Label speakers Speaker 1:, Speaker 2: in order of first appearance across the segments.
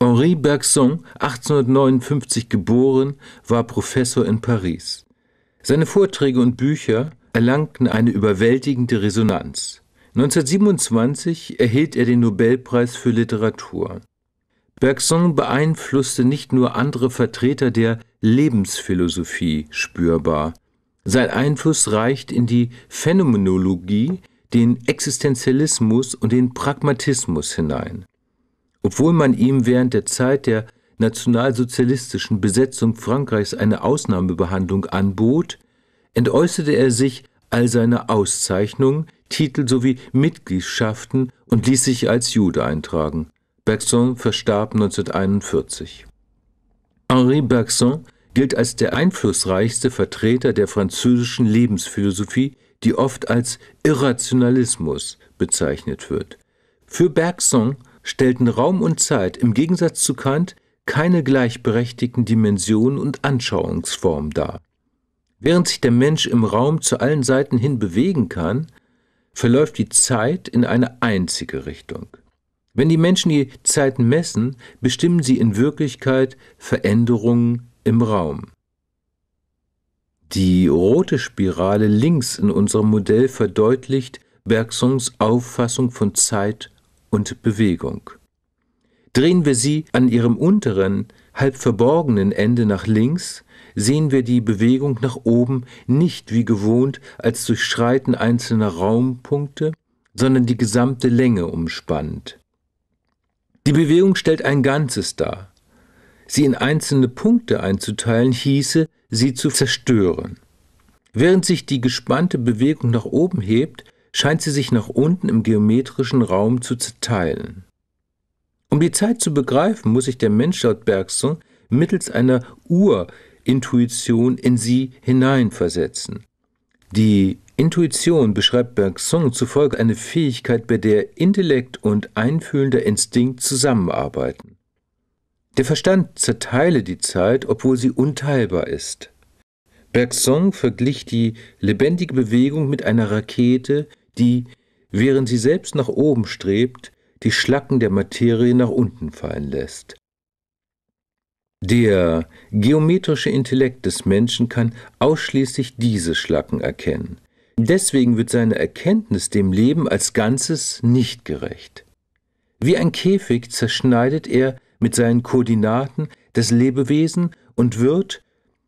Speaker 1: Henri Bergson, 1859 geboren, war Professor in Paris. Seine Vorträge und Bücher erlangten eine überwältigende Resonanz. 1927 erhielt er den Nobelpreis für Literatur. Bergson beeinflusste nicht nur andere Vertreter der Lebensphilosophie spürbar. Sein Einfluss reicht in die Phänomenologie, den Existenzialismus und den Pragmatismus hinein. Obwohl man ihm während der Zeit der nationalsozialistischen Besetzung Frankreichs eine Ausnahmebehandlung anbot, entäußerte er sich all seiner Auszeichnungen, Titel sowie Mitgliedschaften und ließ sich als Jude eintragen. Bergson verstarb 1941. Henri Bergson gilt als der einflussreichste Vertreter der französischen Lebensphilosophie, die oft als Irrationalismus bezeichnet wird. Für Bergson stellten Raum und Zeit im Gegensatz zu Kant keine gleichberechtigten Dimensionen und Anschauungsformen dar. Während sich der Mensch im Raum zu allen Seiten hin bewegen kann, verläuft die Zeit in eine einzige Richtung. Wenn die Menschen die Zeit messen, bestimmen sie in Wirklichkeit Veränderungen im Raum. Die rote Spirale links in unserem Modell verdeutlicht Bergsons Auffassung von Zeit und Bewegung. Drehen wir sie an ihrem unteren, halb verborgenen Ende nach links, sehen wir die Bewegung nach oben nicht wie gewohnt als Durchschreiten einzelner Raumpunkte, sondern die gesamte Länge umspannt. Die Bewegung stellt ein Ganzes dar. Sie in einzelne Punkte einzuteilen hieße, sie zu zerstören. Während sich die gespannte Bewegung nach oben hebt, scheint sie sich nach unten im geometrischen Raum zu zerteilen. Um die Zeit zu begreifen, muss sich der Mensch laut Bergson mittels einer Urintuition in sie hineinversetzen. Die Intuition beschreibt Bergson zufolge eine Fähigkeit, bei der Intellekt und einfühlender Instinkt zusammenarbeiten. Der Verstand zerteile die Zeit, obwohl sie unteilbar ist. Bergson verglich die lebendige Bewegung mit einer Rakete, die, während sie selbst nach oben strebt, die Schlacken der Materie nach unten fallen lässt. Der geometrische Intellekt des Menschen kann ausschließlich diese Schlacken erkennen. Deswegen wird seine Erkenntnis dem Leben als Ganzes nicht gerecht. Wie ein Käfig zerschneidet er mit seinen Koordinaten das Lebewesen und wird,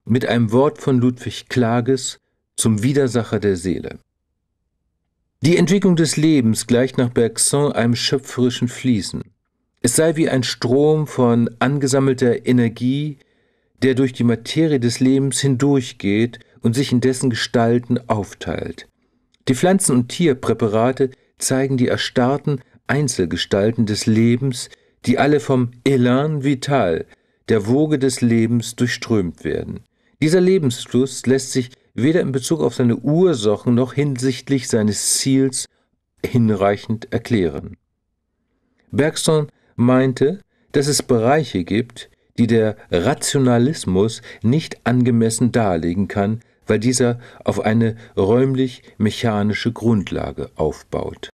Speaker 1: mit einem Wort von Ludwig Klages, zum Widersacher der Seele. Die Entwicklung des Lebens gleicht nach Bergson einem schöpferischen Fließen. Es sei wie ein Strom von angesammelter Energie, der durch die Materie des Lebens hindurchgeht und sich in dessen Gestalten aufteilt. Die Pflanzen- und Tierpräparate zeigen die erstarrten Einzelgestalten des Lebens, die alle vom Elan vital, der Woge des Lebens durchströmt werden. Dieser Lebensfluss lässt sich weder in Bezug auf seine Ursachen noch hinsichtlich seines Ziels hinreichend erklären. Bergson meinte, dass es Bereiche gibt, die der Rationalismus nicht angemessen darlegen kann, weil dieser auf eine räumlich-mechanische Grundlage aufbaut